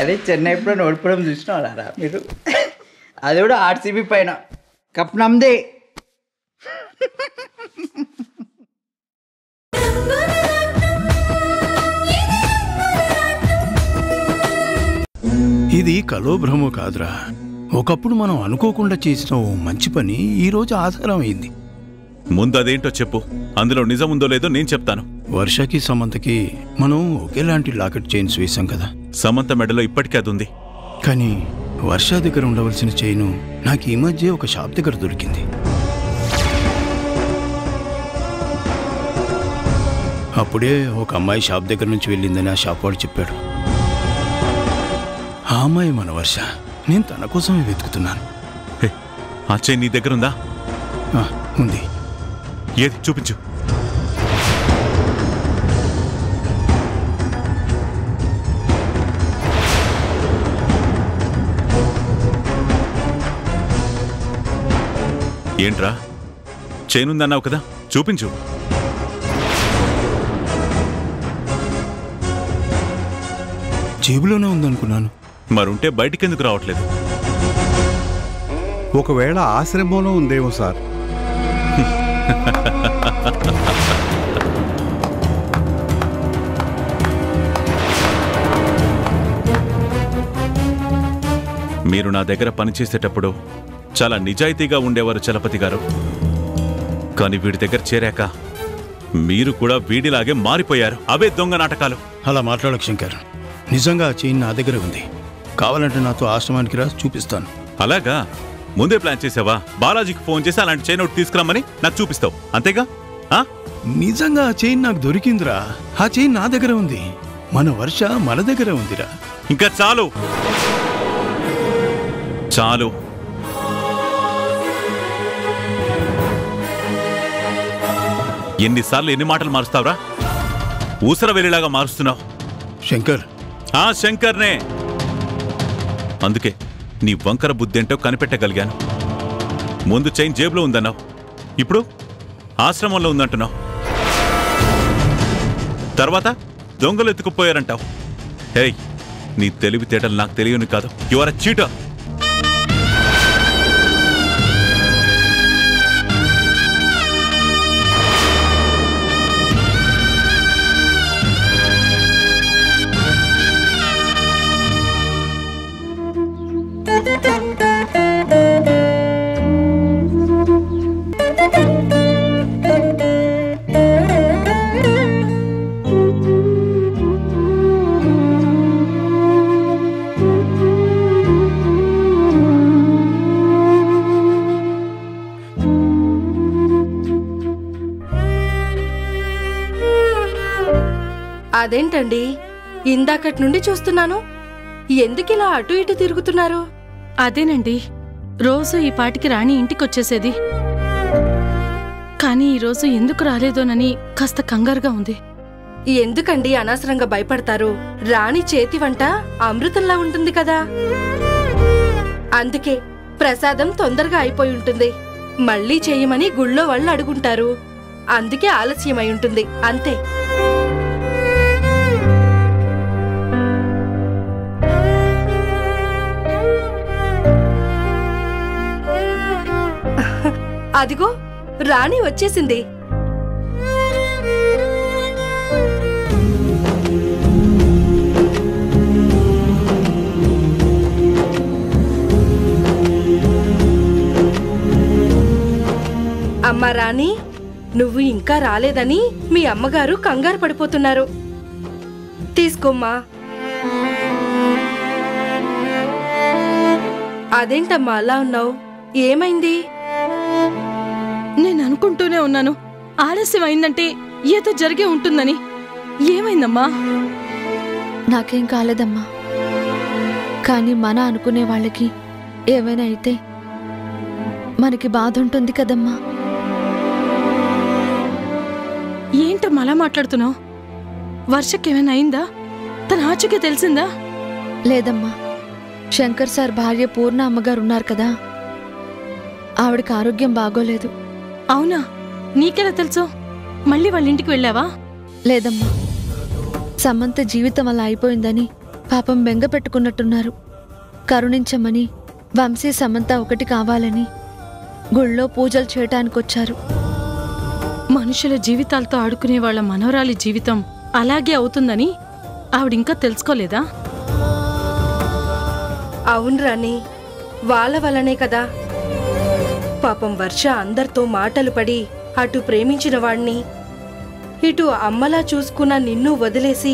అదే చెన్నై ఎప్పుడో ఓడిపోవడం చూసినారా మీరు? అది కూడా ఆర్సీబీ పైన. కప్ నమ్దే. ఇది కలోభ్రమో కాదురా. ఒకప్పుడు మనం అనుకోకుండా చేసిన ఓ మంచి పని ఈ రోజు ఆధారం అయింది ముందు అదేంటో చెప్పు. అందులో నిజం ఉందో లేదో నేను చెప్తాను. వర్షకి సమంతకి మనం ఒకేలాంటి లాకెట్ చైన్స్ వేశాం కదా. సమంత మెడలో ఇప్పటికీ అది ఉంది. కానీ వర్ష దగ్గర ఉండవలసిన చైను నాకు ఈ మధ్య ఒక షాప్ దగ్గర దొరికింది. అప్పుడే ఒక అమ్మాయి షాప్ దగ్గర నుంచి వెళ్ళిందని ఆ షాప్ వాడు చెప్పాడు. ఆ అమ్మాయి మన వర్ష. నేను తన కోసమే వెతుకుతున్నాను. ఆ చైన్ నీ దగ్గర ఉందా? ఉంది. ఏది చూపించు. ఏంట్రా? చైన్ ఉందన్నావు కదా? చూపించు. జేబులోనే ఉందనుకున్నాను. మరుంటే బయటికెందుకు రావట్లేదు? ఒకవేళ ఆశ్రమంలో ఉందేమో సార్. మీరు నా దగ్గర పనిచేసేటప్పుడు చాలా నిజాయితీగా ఉండేవారు చలపతి గారు. కానీ వీడి దగ్గర చేరాక మీరు కూడా వీడిలాగే మారిపోయారు. అవే దొంగ నాటకాలు. అలా మాట్లాడకు శంకర్. నిజంగా ఆ చైన్ నా దగ్గర ఉంది. కావాలంటే నాతో ఆశ్రమానికి రా చూపిస్తాను. అలాగా? ముందే ప్లాన్ చేసావా? బాలాజీకి ఫోన్ చేసి అలాంటి చైన్ ఒకటి తీసుకురమ్మని నాకు చూపిస్తావు. అంతేగా? ఆ? నిజంగా ఆ చైన్ నాకు దొరికిందిరా. ఆ చైన్ నా దగ్గర ఉంది. మన వర్ష మన దగ్గర ఉందిరా. ఇంకా చాలు. చాలు. ఎన్నిసార్లు ఎన్ని మాటలు మారుస్తావురా? ఊసర వెళ్ళేలాగా మారుస్తున్నావు. శంకర్. ఆ శంకర్నే. అందుకే నీ వంకర బుద్ధేంటో కనిపెట్టగలిగాను. ముందు చైన్ జేబులో ఉందన్నావు. ఇప్పుడు ఆశ్రమంలో ఉందంటున్నావు. తర్వాత దొంగలు ఎత్తుకుపోయారంటావు. హేయ్ నీ తెలివితేటలు నాకు తెలియని కాదు. యు ఆర్ చీటర్ అదేంటండి? ఇందాకటి నుండి చూస్తున్నాను. ఎందుకిలా అటు ఇటు తిరుగుతున్నారు? అదేనండి. రోజు ఈ పాటికి రాణి ఇంటికొచ్చేసేది. కానీ ఈరోజు ఎందుకు రాలేదోనని కాస్త కంగారుగా ఉంది. ఎందుకండి అనవసరంగా భయపడతారు? రాణి చేతి వంట అమృతంలా ఉంటుంది కదా? అందుకే ప్రసాదం తొందరగా అయిపోయి ఉంటుంది. మళ్ళీ చేయమని గుళ్ళో వాళ్ళు అడుగుంటారు. అందుకే ఆలస్యమై ఉంటుంది. అంతే. అదిగో రాణి వచ్చేసింది. అమ్మా రాణి నువ్వు ఇంకా రాలేదని మీ అమ్మగారు కంగారు పడిపోతున్నారు. తీసుకోమ్మా. అదేంటమ్మా అలా ఉన్నావు? ఏమైంది? నేను అనుకుంటూనే ఉన్నాను. ఆలస్యం అయిందంటే ఏదో జరిగే ఉంటుందని. ఏమైందమ్మా? నాకేం కాలేదమ్మా. కానీ మన అనుకునే వాళ్ళకి ఏమైనా అయితే మనకి బాధ ఉంటుంది కదమ్మా. ఏంటమ్మా అలా మాట్లాడుతున్నావు? వర్షకేమైనా అయిందా? తన ఆచూకీ తెలిసిందా? లేదమ్మా. శంకర్ సార్ భార్య పూర్ణ అమ్మగారు ఉన్నారు కదా. ఆవిడకి ఆరోగ్యం బాగోలేదు. అవునా? నీకెలా తెలుసు? మళ్ళీ వాళ్ళ ఇంటికి వెళ్ళావా? లేదమ్మా. సమంత జీవితం అలా అయిపోయిందని పాపం బెంగ పెట్టుకున్నట్టున్నారు. కరుణించమని వంశీ సమంత ఒకటి కావాలని గుళ్ళో పూజలు చేయటానికొచ్చారు. మనుషుల జీవితాలతో ఆడుకునే వాళ్ళ మనవరాలి జీవితం అలాగే అవుతుందని ఆవిడింకా తెలుసుకోలేదా? అవును రాణి వాళ్ళ వల్లనే కదా పాపం వర్ష అందరితో మాటలు పడి అటు ప్రేమించిన వాణ్ణి ఇటు అమ్మలా చూసుకున్న నిన్ను వదిలేసి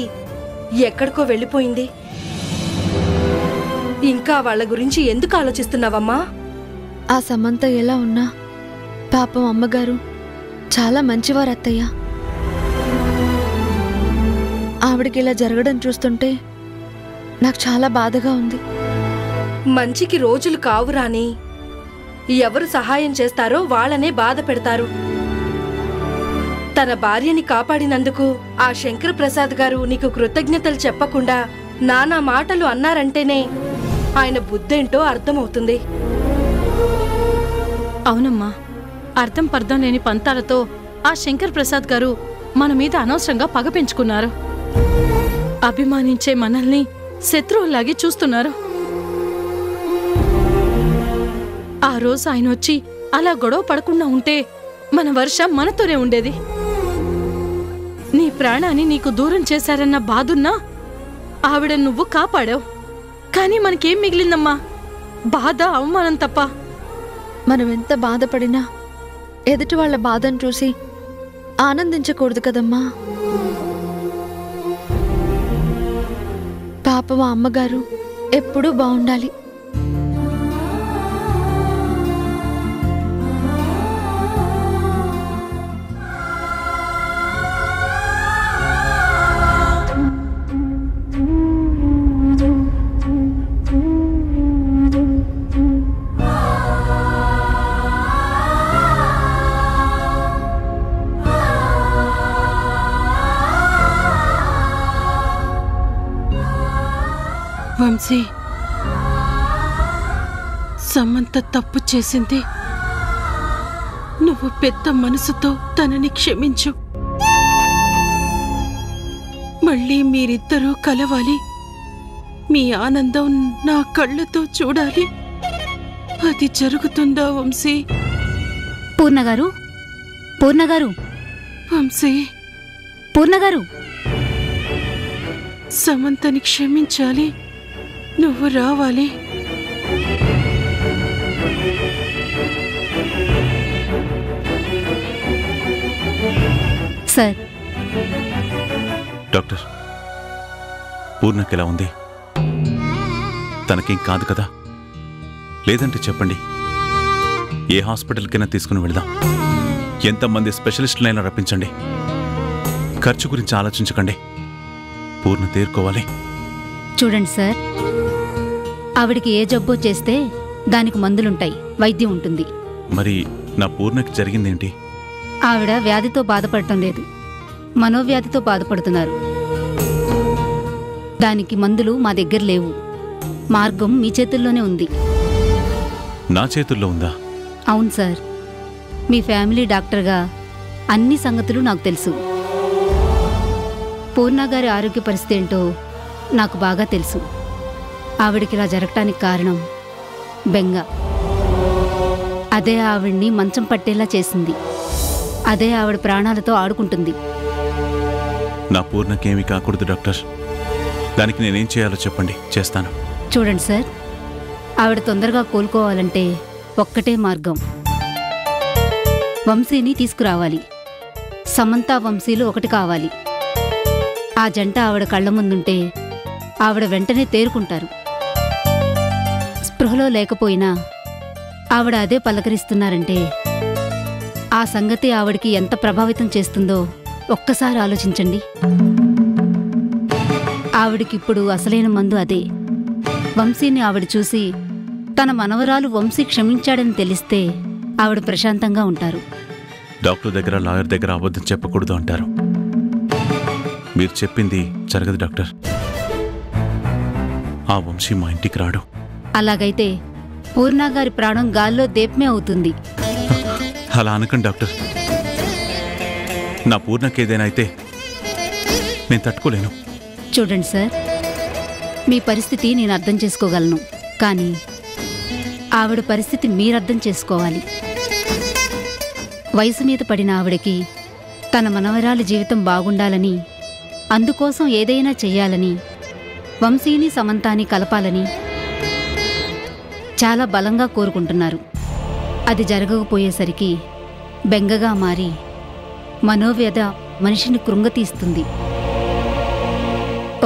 ఎక్కడికో వెళ్ళిపోయింది. ఇంకా వాళ్ళ గురించి ఎందుకు ఆలోచిస్తున్నావమ్మా? ఆ సమంత ఎలా ఉన్నా పాపం అమ్మగారు చాలా మంచివారు అత్తయ్య. ఆవిడకి ఇలా జరగడం చూస్తుంటే నాకు చాలా బాధగా ఉంది. మంచికి రోజులు కావు రాని ఎవరు సహాయం చేస్తారో వాళ్ళనే బాధ పెడతారు. తన భార్యని కాపాడినందుకు ఆ శంకర్ ప్రసాద్ గారు నీకు కృతజ్ఞతలు చెప్పకుండా నానా మాటలు అన్నారంటేనే ఆయన బుద్ధేంటో అర్థమవుతుంది. అవునమ్మా అర్థం పర్థం లేని పంతాలతో ఆ శంకర్ ప్రసాద్ గారు మన మీద అనవసరంగా పగ పెంచుకున్నారు. అభిమానించే మనల్ని శత్రువులాగే చూస్తున్నారు. ఆ రోజు ఆయన వచ్చి అలా గొడవ పడకుండా ఉంటే మన వర్ష మనతోనే ఉండేది. నీ ప్రాణాన్ని నీకు దూరం చేశారన్న బాధున్నా ఆవిడ నువ్వు కాపాడావు. కానీ మనకేం మిగిలిందమ్మా? బాధ అవమానం తప్ప. మనం ఎంత బాధపడినా ఎదుటి వాళ్ళ బాధను చూసి ఆనందించకూడదు కదమ్మా. పాపం అమ్మగారు ఎప్పుడూ బాగుండాలి. వంశీ సమంత తప్పు చేసింది. నువ్వు పెద్ద మనసుతో తనని క్షమించు. మళ్ళీ మీరిద్దరూ కలవాలి. మీ ఆనందం నా కళ్ళతో చూడాలి. అది జరుగుతుందా వంశీ? పూర్ణగారు? పూర్ణగారు? వంశీ? పూర్ణగారు? సమంతని క్షమించాలి. నువ్వు రావాలి. సార్. డాక్టర్ పూర్ణకి ఎలా ఉంది? తనకేం కాదు కదా? లేదంటే చెప్పండి. ఏ హాస్పిటల్కైనా తీసుకుని వెళదాం. ఎంతమంది స్పెషలిస్టులైనా రప్పించండి. ఖర్చు గురించి ఆలోచించకండి. పూర్ణ తేరుకోవాలి. చూడండి సార్. ఆవిడికి ఏ జబ్బో చేస్తే దానికి మందులుంటాయి వైద్యం ఉంటుంది. మరి నా పూర్ణకి జరిగిందేంటి? ఆవిడ వ్యాధితో బాధపడటం లేదు. మనోవ్యాధితో బాధపడుతున్నారు. దానికి మందులు మా దగ్గర లేవు. మార్గం మీ చేతుల్లోనే ఉంది. నా చేతుల్లో ఉందా? అవును సార్. మీ ఫ్యామిలీ డాక్టర్గా అన్ని సంగతులు నాకు తెలుసు. పూర్ణ గారి ఆరోగ్య పరిస్థితి ఏంటో నాకు బాగా తెలుసు. ఆవిడికి ఇలా జరగటానికి కారణం బెంగ. అదే ఆవిడ్ని మంచం పట్టేలా చేసింది. అదే ఆవిడ ప్రాణాలతో ఆడుకుంటుంది. నా పూర్ణకేమీ కాకూడదు డాక్టర్. దానికి నేనేం చేయాలో చెప్పండి. చేస్తాను. చూడండి సార్ ఆవిడ తొందరగా కోలుకోవాలంటే ఒక్కటే మార్గం. వంశీని తీసుకురావాలి. సమంత వంశీలు ఒకటి కావాలి. ఆ జంట ఆవిడ కళ్ళ ముందుంటే ఆవిడ వెంటనే తేరుకుంటారు. స్పృహలో లేకపోయినా ఆవిడ అదే పలకరిస్తున్నారంటే ఆ సంగతి ఆవిడికి ఎంత ప్రభావితం చేస్తుందో ఒక్కసారి ఆలోచించండి. ఆవిడికిప్పుడు అసలైన మందు అదే. వంశీని ఆవిడ చూసి తన మనవరాలు వంశీ క్షమించాడని తెలిస్తే ఆవిడ ప్రశాంతంగా ఉంటారు. డాక్టర్ దగ్గర లాయర్ దగ్గర అబద్ధం చెప్పకూడదు అంటారు. మీరు చెప్పింది జరగదు డాక్టర్. ఆ వంశీ మా ఇంటికి రాడు. అలాగైతే పూర్ణ గారి ప్రాణం గాల్లో దేప్మే అవుతుంది. అలా అనకండి డాక్టర్. నా పూర్ణకి ఏదైనా అయితే నేను తట్టుకోలేను. చూడండి సార్ మీ పరిస్థితి నేను అర్థం చేసుకోగలను. కానీ ఆవిడ పరిస్థితి మీరు అర్థం చేసుకోవాలి. వయసు మీద పడిన ఆవిడకి తన మనవరాలి జీవితం బాగుండాలని అందుకోసం ఏదైనా చెయ్యాలని వంశీని సమంతాని కలపాలని చాలా బలంగా కోరుకుంటున్నారు. అది జరగకపోయేసరికి బెంగగా మారి మనోవ్యధ మనిషిని కృంగతీస్తుంది.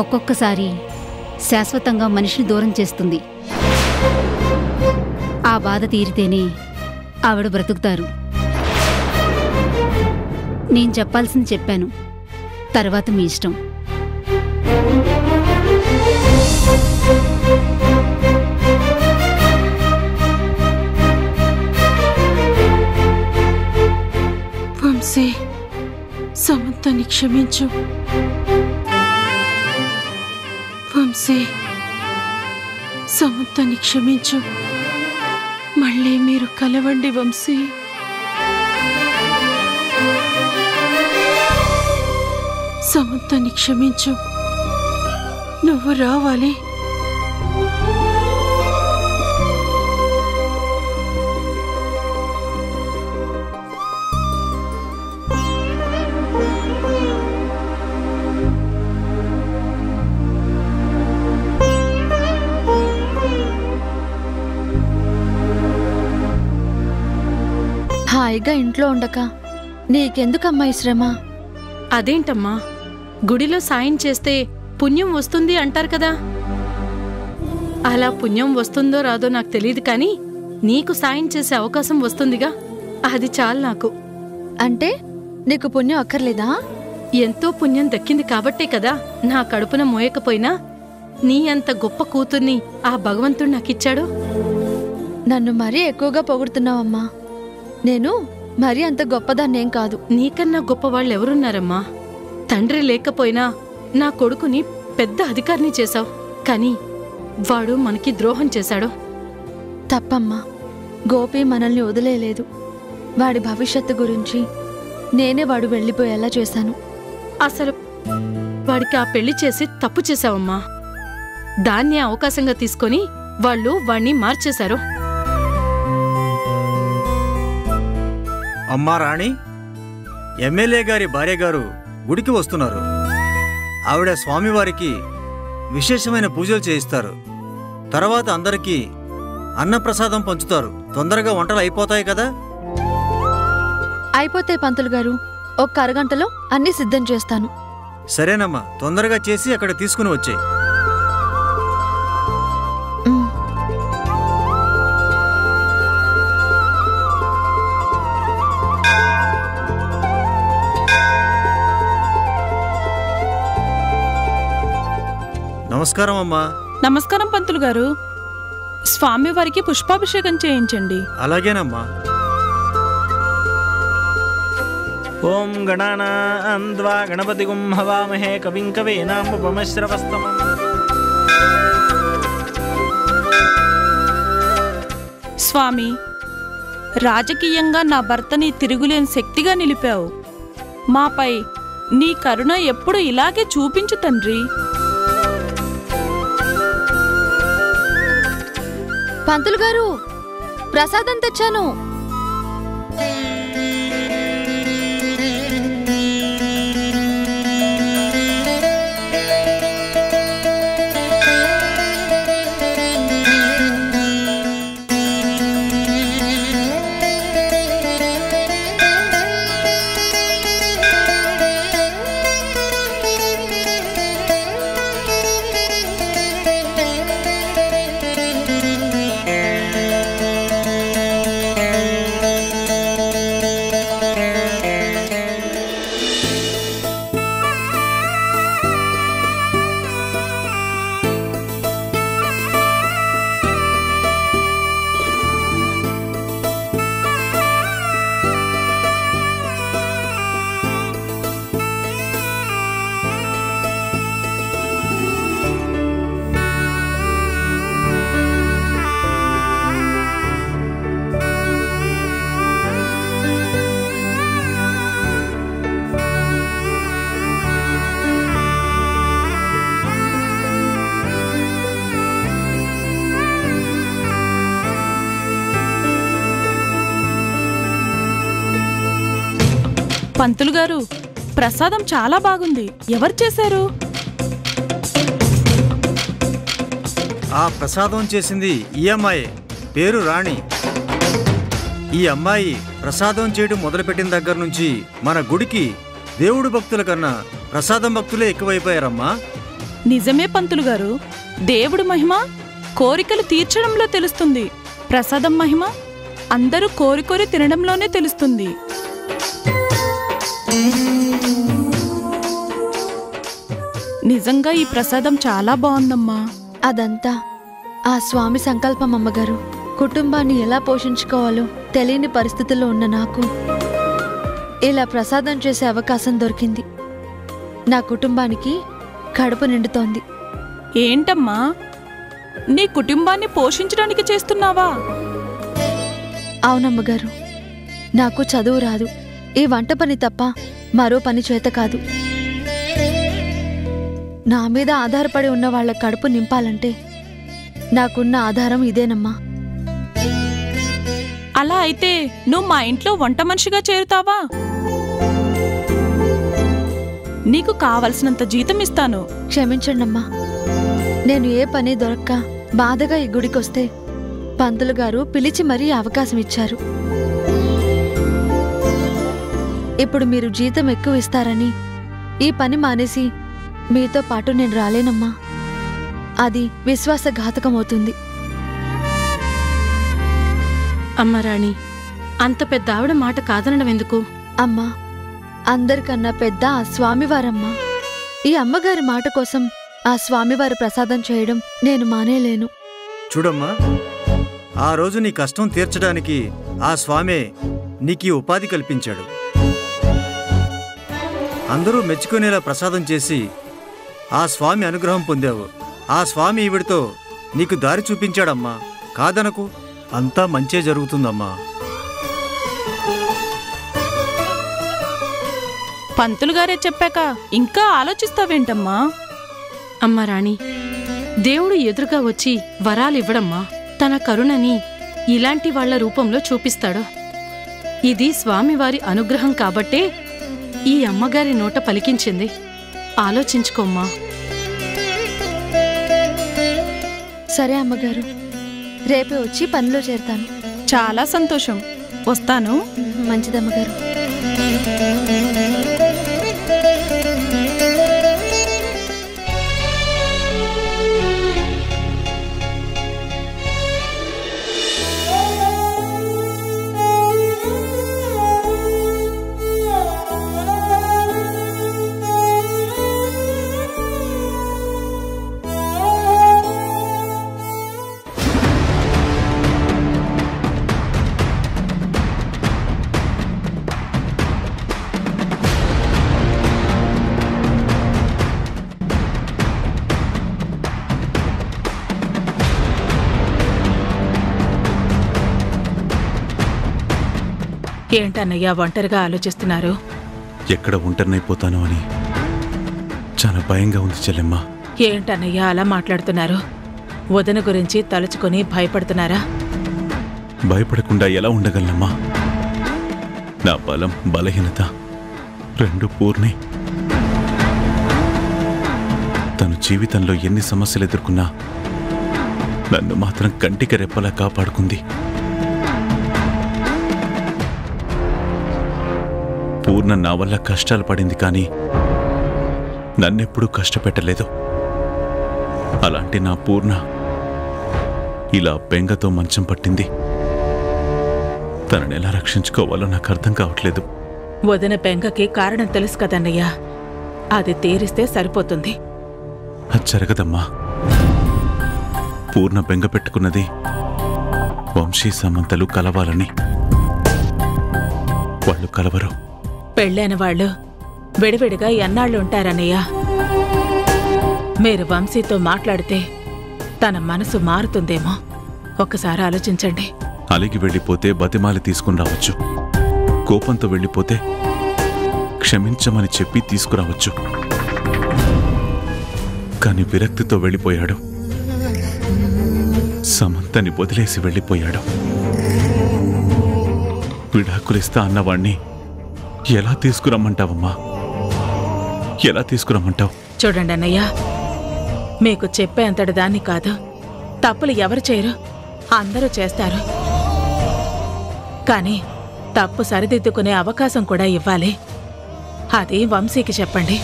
ఒక్కొక్కసారి శాశ్వతంగా మనిషిని దూరం చేస్తుంది. ఆ బాధ తీరితేనే ఆవిడ బ్రతుకుతారు. నేను చెప్పాల్సింది చెప్పాను. తర్వాత మీ ఇష్టం. క్షమించు. వంశీ సముద్రాన్ని క్షమించు. మళ్ళీ మీరు కలవండి వంశీ. సముద్రాన్ని క్షమించు. నువ్వు రావాలి. హాయిగా ఇంట్లో ఉండక. నీకెందుకమ్మా ఈ శ్రమ? అదేంటమ్మా? గుడిలో సాయం చేస్తే పుణ్యం వస్తుంది అంటారు కదా. అలా పుణ్యం వస్తుందో రాదో నాకు తెలియదు కానీ నీకు సాయం చేసే అవకాశం వస్తుందిగా. అది చాలు నాకు. అంటే నీకు పుణ్యం అక్కర్లేదా? ఎంతో పుణ్యం దక్కింది కాబట్టే కదా నా కడుపున మోయకపోయినా నీ అంత గొప్ప కూతుర్ని ఆ భగవంతుడు నాకిచ్చాడు? నన్ను మరీ ఎక్కువగా పొగుడుతున్నావమ్మా. నేను మరీ అంత గొప్పదాన్నేం కాదు. నీకన్నా గొప్పవాళ్ళు ఎవరున్నారమ్మా తండ్రి లేకపోయినా నా కొడుకుని పెద్ద అధికారిని చేశావు. కానీ వాడు మనకి ద్రోహం చేశాడు. తప్పమ్మా. గోపి మనల్ని వదిలేయలేదు. వాడి భవిష్యత్తు గురించి నేనే వాడు వెళ్ళిపోయేలా చేశాను. అసలు వాడికి ఆ పెళ్ళి చేసి తప్పు చేశావమ్మా. దాన్నే అవకాశంగా తీసుకొని వాళ్ళు వాణ్ణి మార్చేశారు. అమ్మా రాణి ఎమ్మెల్యే గారి భార్య గారు గుడికి వస్తున్నారు. ఆవిడ స్వామివారికి విశేషమైన పూజలు చేయిస్తారు. తర్వాత అందరికీ అన్నప్రసాదం పంచుతారు. తొందరగా వంటలు అయిపోతాయి కదా? అయిపోతే పంతులు గారు ఒక్క అరగంటలో అన్నీ సిద్ధం చేస్తాను. సరేనమ్మా తొందరగా చేసి అక్కడ తీసుకుని వచ్చాయి. నమస్కారం అమ్మా. నమస్కారం పంతులు గారు. స్వామివారికి పుష్పాభిషేకం చేయించండి. అలాగేనమ్మా. ఓం గణానాన్వా గణపతిగుం హవామహే కవిం కవీనాముపమశ్రవస్తమం స్వామి రాజకీయంగా నా భర్తని తిరుగులేని శక్తిగా నిలిపావు. మాపై నీ కరుణ ఎప్పుడు ఇలాగే చూపించు తండ్రి. పంతులు గారు ప్రసాదం తెచ్చాను. పంతులు గారు ప్రసాదం చాలా బాగుంది. ఎవరు చేశారు? ఆ ప్రసాదం చేసింది ఈ అమ్మాయి. పేరు రాణి. ఈ అమ్మాయి ప్రసాదం చేయడం మొదలుపెట్టిన దగ్గర నుంచి మన గుడికి దేవుడు భక్తుల కన్నా ప్రసాదం భక్తులే ఎక్కువైపోయారమ్మా. నిజమే పంతులు గారు. దేవుడి మహిమ కోరికలు తీర్చడంలో తెలుస్తుంది. ప్రసాదం మహిమ అందరూ కోరి కోరి తినడంలోనే తెలుస్తుంది. నిజంగా ఈ ప్రసాదం చాలా బాగుందమ్మా. అదంతా ఆ స్వామి సంకల్పం అమ్మగారు. కుటుంబాన్ని ఎలా పోషించుకోవాలో తెలియని పరిస్థితుల్లో ఉన్న నాకు ఇలా ప్రసాదం చేసే అవకాశం దొరికింది. నా కుటుంబానికి కడుపు నిండుతోంది. ఏంటమ్మా? నీ కుటుంబాన్ని పోషించడానికి చేస్తున్నావా? అవునమ్మగారు నాకు చదువు రాదు. ఈ వంట పని తప్ప మరో పని చేత కాదు. నా మీద ఆధారపడి ఉన్న వాళ్ళ కడుపు నింపాలంటే నాకున్న ఆధారం ఇదేనమ్మా. అలా అయితే నువ్వు మా ఇంట్లో వంట మనిషిగా చేరుతావా? నీకు కావలసినంత జీతం ఇస్తాను. క్షమించండమ్మా. నేను ఏ పని దొరక్క బాధగా ఈ గుడికొస్తే పంతులు గారు పిలిచి మరీ అవకాశం ఇచ్చారు. ఇప్పుడు మీరు జీతం ఎక్కువ ఇస్తారని ఈ పని మానేసి మీతో పాటు నేను రాలేనమ్మా. అది విశ్వాసఘాతకం అవుతుంది అమ్మ రాణి అంత పెద్ద ఆవిడ మాట కాదనడం ఎందుకు? అమ్మా అందరికన్నా పెద్ద ఆ స్వామివారమ్మా. ఈ అమ్మగారి మాట కోసం ఆ స్వామివారి ప్రసాదం చేయడం నేను మానేలేను. చూడమ్మా ఆ రోజు నీ కష్టం తీర్చడానికి ఆ స్వామే నీకీ ఉపాధి కల్పించాడు. అందరూ మెచ్చుకునేలా ప్రసాదం చేసి ఆ స్వామి అనుగ్రహం పొందావు. ఆ స్వామి ఈవిడితో నీకు దారి చూపించాడమ్మా. కాదనకు? అంతా మంచే జరుగుతుందమ్మా. పంతులు గారే చెప్పాక ఇంకా ఆలోచిస్తావేంటమ్మా? అమ్మ రాణి దేవుడు ఎదురుగా వచ్చి వరాలివ్వడమ్మా తన కరుణని ఇలాంటి వాళ్ళ రూపంలో చూపిస్తాడు. ఇది స్వామివారి అనుగ్రహం కాబట్టే ఈ అమ్మగారి నోట పలికించింది. ఆలోచించుకోమ్మా. సరే అమ్మగారు రేపే వచ్చి పనిలో చేరతాను. చాలా సంతోషం. వస్తాను. మంచిదమ్మగారు ఏంటన్నయ్యా ఒంటరిగా ఆలోచిస్తున్నారు? ఎక్కడ ఒంటరినైపోతానో అని చాలా భయంగా ఉంది చెల్లెమ్మ. ఏంటన్నయ్యా అలా మాట్లాడుతున్నారు? వదన గురించి తలుచుకొని భయపడుతున్నారా? భయపడకుండా ఎలా ఉండగలనమ్మా? నా బలం బలహీనత రెండు పూర్ణి. తను జీవితంలో ఎన్ని సమస్యలు ఎదుర్కొన్నా నన్ను మాత్రం కంటికి రెప్పలా కాపాడుకుంది. పూర్ణ నా వల్ల కష్టాలు పడింది కానీ నన్నెప్పుడూ కష్టపెట్టలేదు. అలాంటి నా పూర్ణ ఇలా బెంగతో మంచం పట్టింది. తనని ఎలా రక్షించుకోవాలో నాకు అర్థం కావట్లేదు. వదిన బెంగకి కారణం తెలుసు కదన్నయ్యా. అది తీరిస్తే సరిపోతుంది. అది జరగదమ్మా. పూర్ణ బెంగ పెట్టుకున్నది వంశీ సమంతలు కలవాలని. వాళ్ళు కలవరు. పెళ్ళైన వాళ్ళు విడివిడిగా ఎన్నాళ్ళు ఉంటారన్నయ్యా? మీరు వంశీతో మాట్లాడితే తన మనసు మారుతుందేమో? ఒకసారి ఆలోచించండి. అలిగి వెళ్ళిపోతే బతిమాలి తీసుకుని రావచ్చు. కోపంతో వెళ్ళిపోతే క్షమించమని చెప్పి తీసుకురావచ్చు. కాని విరక్తితో వెళ్ళిపోయాడు. సమంతని వదిలేసి వెళ్ళిపోయాడు. విడాకులిస్తా అన్నవాణ్ణి ఎలా తీసుకురమ్మంటావమ్మా? ఎలా తీసుకురమ్మంటావు? చూడండి అన్నయ్య మీకు చెప్పేంతటి దాన్ని కాదు. తప్పులు ఎవరు చేయరు అందరూ చేస్తారు. కానీ తప్పు సరిదిద్దుకునే అవకాశం కూడా ఇవ్వాలి. అది వంశీకి చెప్పండి.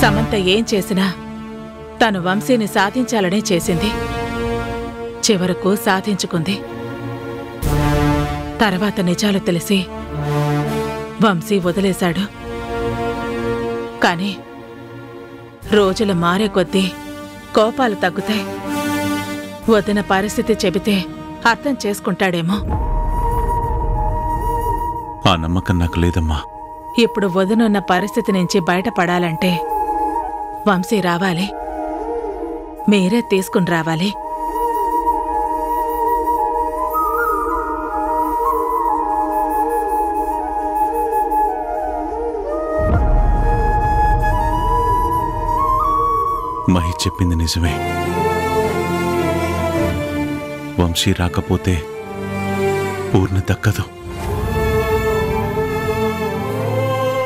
సమంత ఏం చేసినా తను వంశీని సాధించాలనే చేసింది. చివరకు సాధించుకుంది. తర్వాత నిజాలు తెలిసి వంశీ వదిలేశాడు. కానీ రోజులు మారే కొద్దీ కోపాలు తగ్గుతాయి. వదిన పరిస్థితి చెబితే అర్థం చేసుకుంటాడేమో. ఆ నమ్మకం నాకు లేదమ్మా. ఇప్పుడు వదినున్న పరిస్థితి నుంచి బయటపడాలంటే వంశీ రావాలి. మీరే తీసుకుని రావాలి. చెప్పింది నిజమే. వంశీ రాకపోతే పూర్ణ దక్కదు.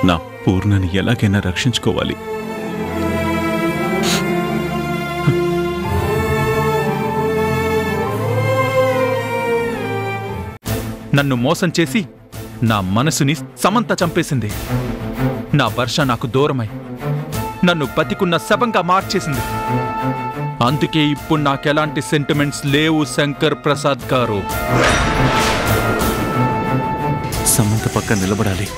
నా పూర్ణని ఎలాగైనా రక్షించుకోవాలి. నన్ను మోసం చేసి నా మనసుని సమంత చంపేసింది. నా వర్ష నాకు దూరమై నన్ను బతికున్న శవంగా మార్చేసింది. అందుకే ఇప్పుడు నాకెలాంటి సెంటిమెంట్స్ లేవు శంకర్ ప్రసాద్ గారు. సమంత పక్క నిలబడాలి.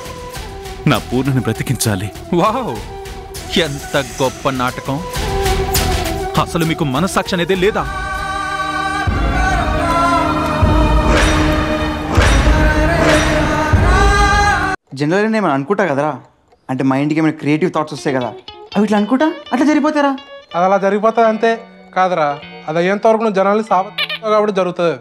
నా పూర్ణని బ్రతికించాలి. వావ్! ఎంత గొప్ప నాటకం. అసలు మీకు మనసాక్షి అనేదే లేదా? జనరల్గా నేను అనుకుంటా కదరా? అంటే మైండ్కి ఏమైనా క్రియేటివ్ థాట్స్ వస్తాయి కదా. అవి ఇట్లా అనుకుంటా? అట్లా జరిగిపోతారా అది అలా జరిగిపోతుంది అంతే. కాదురా అది అయ్యేంత వరకు నువ్వు సాబ కాబట్టి జరుగుతుంది.